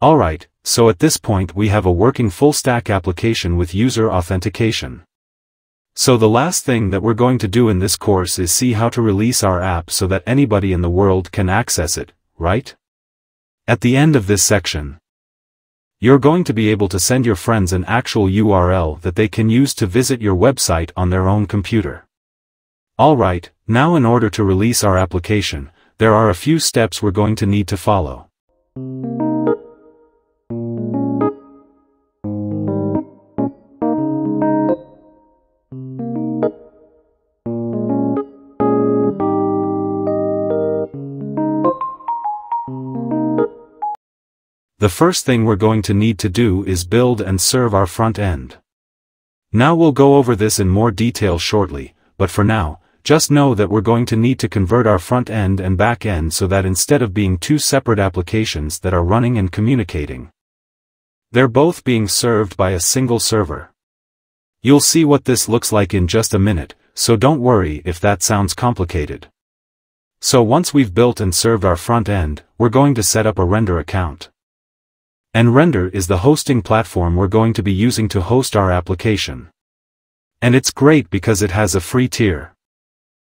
Alright, so at this point we have a working full-stack application with user authentication. So the last thing that we're going to do in this course is see how to release our app so that anybody in the world can access it, right? At the end of this section, you're going to be able to send your friends an actual URL that they can use to visit your website on their own computer. Alright, now in order to release our application, there are a few steps we're going to need to follow. The first thing we're going to need to do is build and serve our front end. Now we'll go over this in more detail shortly, but for now, just know that we're going to need to convert our front end and back end so that instead of being two separate applications that are running and communicating, they're both being served by a single server. You'll see what this looks like in just a minute, so don't worry if that sounds complicated. So once we've built and served our front end, we're going to set up a render account. And Render is the hosting platform we're going to be using to host our application. And it's great because it has a free tier.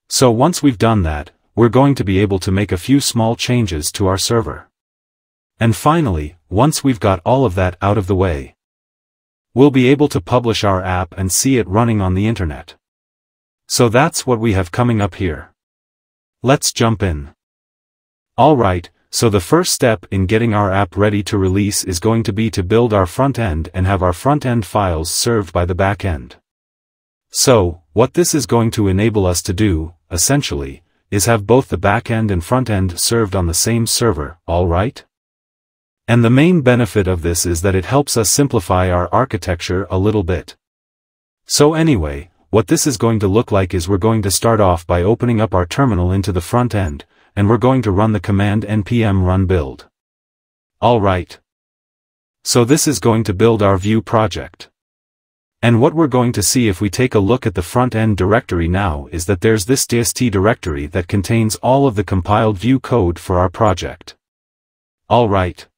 So once we've done that, we're going to be able to make a few small changes to our server. And finally, once we've got all of that out of the way, we'll be able to publish our app and see it running on the internet. So that's what we have coming up here. Let's jump in. Alright, so the first step in getting our app ready to release is going to be to build our front end and have our front end files served by the back end. So, what this is going to enable us to do, essentially, is have both the back end and front end served on the same server, alright? And the main benefit of this is that it helps us simplify our architecture a little bit. So anyway, what this is going to look like is we're going to start off by opening up our terminal into the front end, and we're going to run the command npm run build. Alright. So this is going to build our Vue project. And what we're going to see if we take a look at the front-end directory now is that there's this dist directory that contains all of the compiled Vue code for our project. Alright.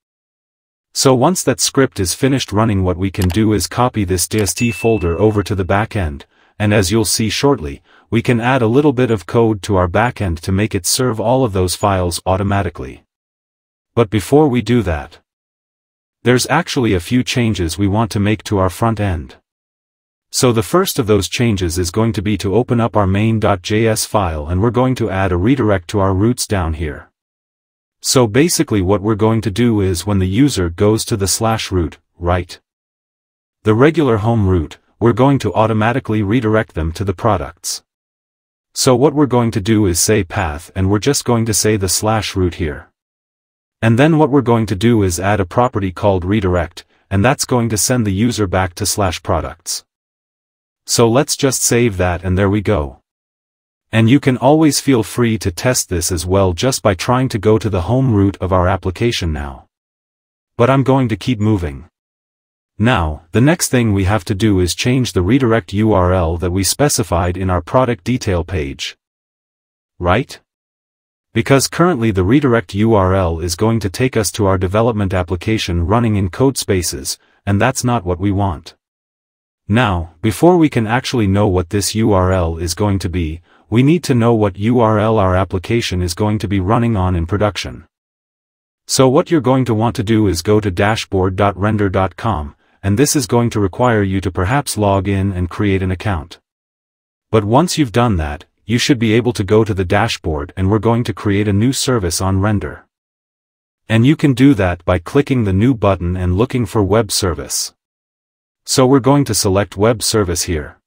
So once that script is finished running what we can do is copy this dist folder over to the backend, and as you'll see shortly, we can add a little bit of code to our backend to make it serve all of those files automatically. But before we do that, there's actually a few changes we want to make to our front end. So the first of those changes is going to be to open up our main.js file and we're going to add a redirect to our routes down here. So basically what we're going to do is when the user goes to the slash root, right? The regular home route, we're going to automatically redirect them to the products. So what we're going to do is say path and we're just going to say the slash root here. And then what we're going to do is add a property called redirect, and that's going to send the user back to slash products. So let's just save that and there we go. And you can always feel free to test this as well just by trying to go to the home root of our application now. But I'm going to keep moving. Now, the next thing we have to do is change the redirect URL that we specified in our product detail page. Right? Because currently the redirect URL is going to take us to our development application running in Codespaces, and that's not what we want. Now, before we can actually know what this URL is going to be, we need to know what URL our application is going to be running on in production. So what you're going to want to do is go to dashboard.render.com, and this is going to require you to perhaps log in and create an account. But once you've done that, you should be able to go to the dashboard and we're going to create a new service on Render. And you can do that by clicking the new button and looking for web service. So we're going to select web service here.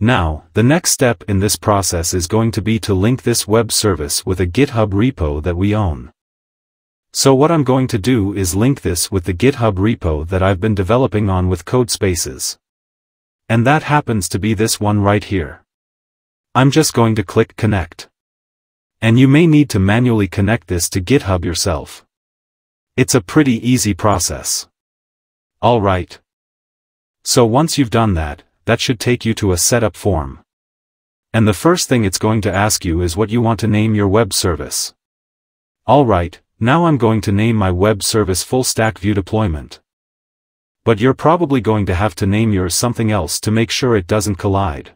Now, the next step in this process is going to be to link this web service with a GitHub repo that we own. So what I'm going to do is link this with the GitHub repo that I've been developing on with Codespaces. And that happens to be this one right here. I'm just going to click connect. And you may need to manually connect this to GitHub yourself. It's a pretty easy process. Alright. So once you've done that, that should take you to a setup form. And the first thing it's going to ask you is what you want to name your web service. Alright, now I'm going to name my web service full stack Vue deployment. But you're probably going to have to name yours something else to make sure it doesn't collide.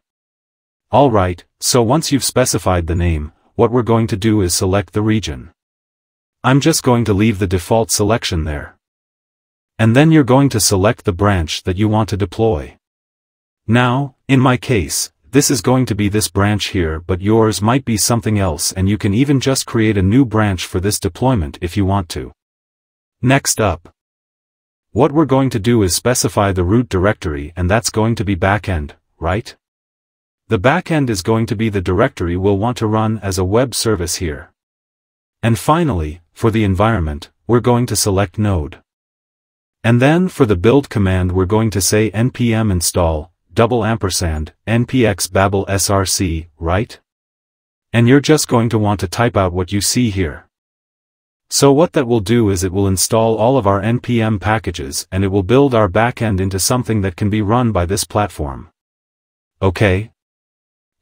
Alright, so once you've specified the name, what we're going to do is select the region. I'm just going to leave the default selection there. And then you're going to select the branch that you want to deploy. Now, in my case, this is going to be this branch here but yours might be something else and you can even just create a new branch for this deployment if you want to. Next up, what we're going to do is specify the root directory and that's going to be backend, right? The backend is going to be the directory we'll want to run as a web service here. And finally, for the environment, we're going to select node. And then for the build command we're going to say npm install, double ampersand, npx babel src, right? And you're just going to want to type out what you see here. So what that will do is it will install all of our npm packages and it will build our backend into something that can be run by this platform. Okay?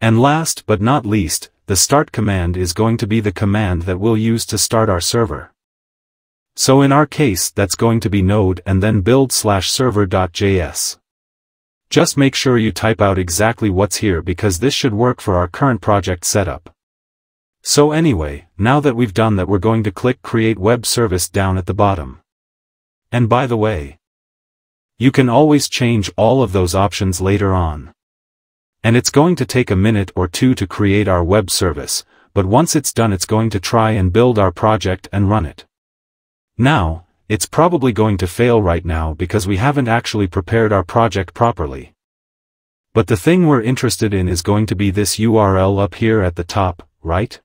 And last but not least, the start command is going to be the command that we'll use to start our server. So in our case that's going to be node and then build slash server.js. Just make sure you type out exactly what's here because this should work for our current project setup. So anyway, now that we've done that we're going to click Create Web Service down at the bottom. And by the way, you can always change all of those options later on. And it's going to take a minute or two to create our web service, but once it's done it's going to try and build our project and run it. Now, it's probably going to fail right now because we haven't actually prepared our project properly. But the thing we're interested in is going to be this URL up here at the top, right?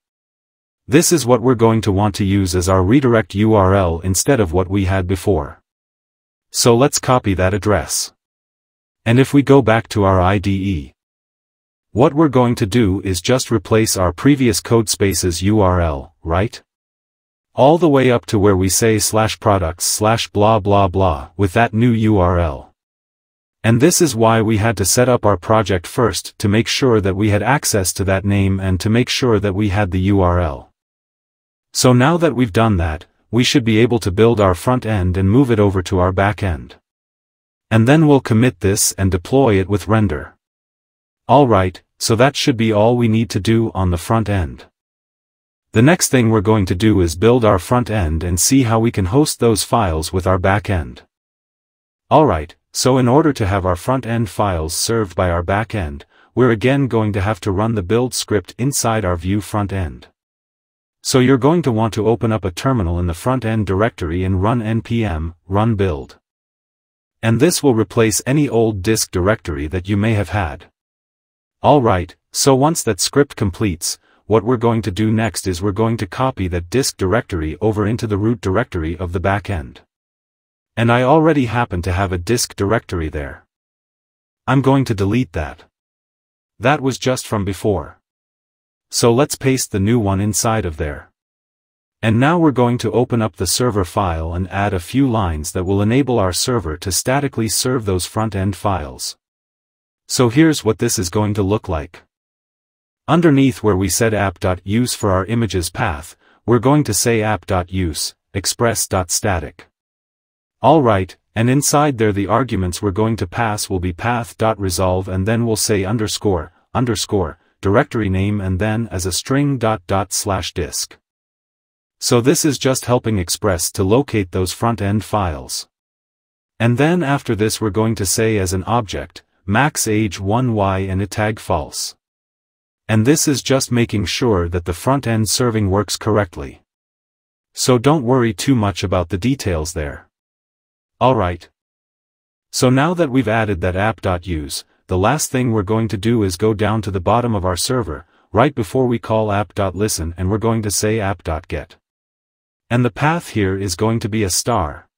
This is what we're going to want to use as our redirect URL instead of what we had before. So let's copy that address. And if we go back to our IDE, what we're going to do is just replace our previous Codespaces URL, right? All the way up to where we say slash products slash blah blah blah with that new URL. And this is why we had to set up our project first to make sure that we had access to that name and to make sure that we had the URL. So now that we've done that, we should be able to build our front end and move it over to our back end. And then we'll commit this and deploy it with render. Alright, so that should be all we need to do on the front end. The next thing we're going to do is build our front end and see how we can host those files with our back end. Alright, so in order to have our front end files served by our back end, we're again going to have to run the build script inside our Vue front end. So you're going to want to open up a terminal in the front-end directory and run npm, run build. And this will replace any old dist directory that you may have had. Alright, so once that script completes, what we're going to do next is we're going to copy that dist directory over into the root directory of the backend. And I already happen to have a dist directory there. I'm going to delete that. That was just from before. So let's paste the new one inside of there. And now we're going to open up the server file and add a few lines that will enable our server to statically serve those front-end files. So here's what this is going to look like. Underneath where we said app.use for our images path, we're going to say app.use, express.static. Alright, and inside there the arguments we're going to pass will be path.resolve and then we'll say underscore, underscore, directory name and then as a string dot dot slash dist. So this is just helping Express to locate those front-end files. And then after this we're going to say as an object, max age 1y and etag false. And this is just making sure that the front-end serving works correctly. So don't worry too much about the details there. Alright. So now that we've added that app.use, the last thing we're going to do is go down to the bottom of our server, right before we call app.listen and we're going to say app.get. And the path here is going to be a star.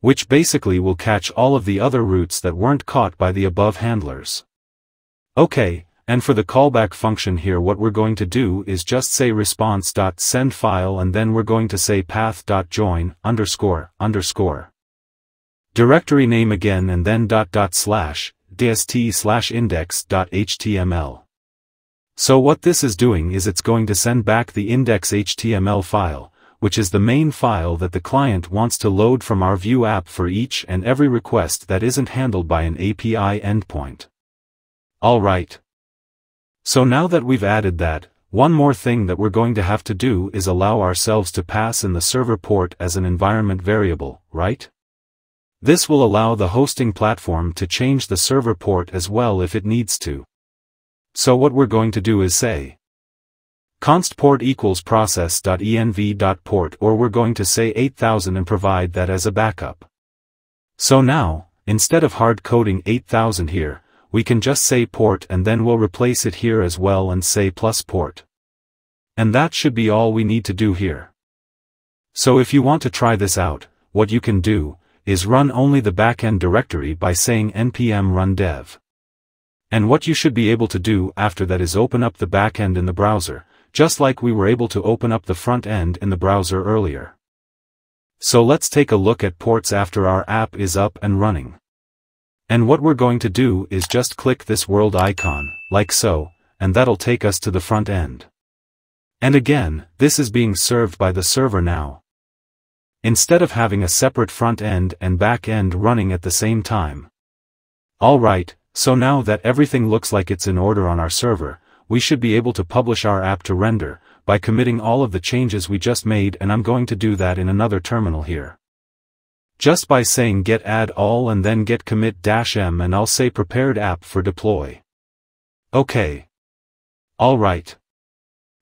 Which basically will catch all of the other routes that weren't caught by the above handlers. Okay, and for the callback function here what we're going to do is just say response.send file and then we're going to say path.join underscore underscore. Directory name again and then dot dot slash, dist slash index.html. So what this is doing is it's going to send back the index.html file, which is the main file that the client wants to load from our Vue app for each and every request that isn't handled by an API endpoint. Alright. So now that we've added that, one more thing that we're going to have to do is allow ourselves to pass in the server port as an environment variable, right? This will allow the hosting platform to change the server port as well if it needs to. So what we're going to do is say const port equals process.env.port or we're going to say 8000 and provide that as a backup. So now, instead of hard coding 8000 here, we can just say port and then we'll replace it here as well and say plus port. And that should be all we need to do here. So if you want to try this out, what you can do, is run only the backend directory by saying npm run dev. And what you should be able to do after that is open up the backend in the browser, just like we were able to open up the front end in the browser earlier. So let's take a look at ports after our app is up and running. And what we're going to do is just click this world icon, like so, and that'll take us to the front end. And again, this is being served by the server now. Instead of having a separate front end and back end running at the same time. Alright, so now that everything looks like it's in order on our server, we should be able to publish our app to render, by committing all of the changes we just made and I'm going to do that in another terminal here. Just by saying git add all and then git commit dash m and I'll say prepared app for deploy. Okay. Alright.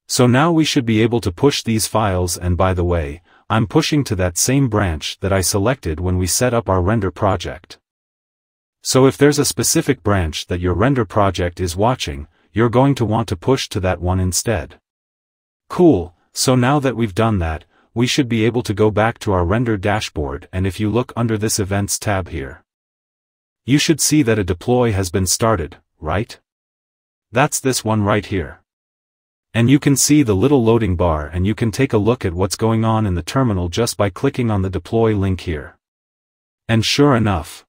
So now we should be able to push these files and by the way, I'm pushing to that same branch that I selected when we set up our render project. So if there's a specific branch that your render project is watching, you're going to want to push to that one instead. Cool, so now that we've done that, we should be able to go back to our render dashboard and if you look under this events tab here. You should see that a deploy has been started, right? That's this one right here. And you can see the little loading bar and you can take a look at what's going on in the terminal just by clicking on the deploy link here. And sure enough,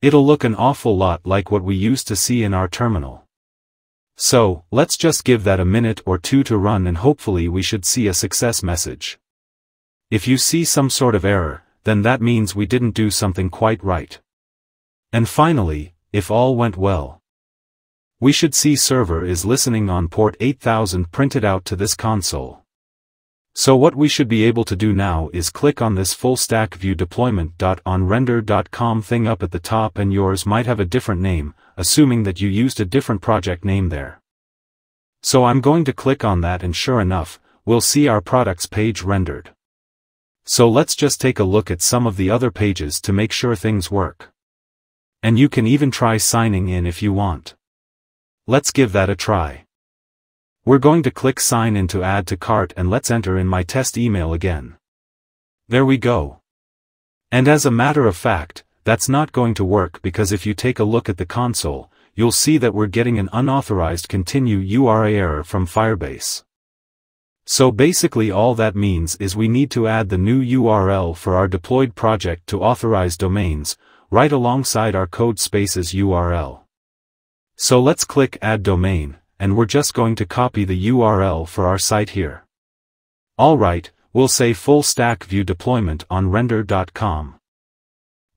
it'll look an awful lot like what we used to see in our terminal. So, let's just give that a minute or two to run and hopefully we should see a success message. If you see some sort of error, then that means we didn't do something quite right. And finally, if all went well, we should see server is listening on port 8000 printed out to this console. So what we should be able to do now is click on this full stack Vue deployment.onrender.com thing up at the top and yours might have a different name, assuming that you used a different project name there. So I'm going to click on that and sure enough, we'll see our products page rendered. So let's just take a look at some of the other pages to make sure things work. And you can even try signing in if you want. Let's give that a try. We're going to click sign in to add to cart and let's enter in my test email again. There we go. And as a matter of fact, that's not going to work because if you take a look at the console, you'll see that we're getting an unauthorized continue URI error from Firebase. So basically all that means is we need to add the new URL for our deployed project to authorized domains, right alongside our Codespaces URL. So let's click add domain, and we're just going to copy the URL for our site here. Alright, we'll say full stack Vue deployment on render.com.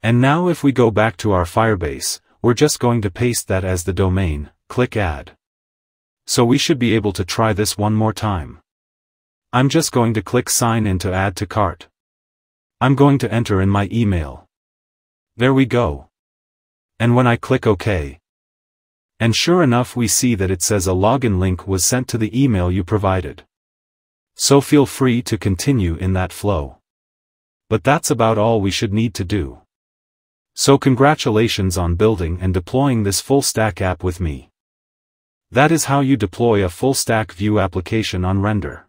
And now if we go back to our Firebase, we're just going to paste that as the domain, click add. So we should be able to try this one more time. I'm just going to click sign in to add to cart. I'm going to enter in my email. There we go. And when I click OK, and sure enough we see that it says a login link was sent to the email you provided. So feel free to continue in that flow. But that's about all we should need to do. So congratulations on building and deploying this full-stack app with me. That is how you deploy a full-stack Vue application on Render.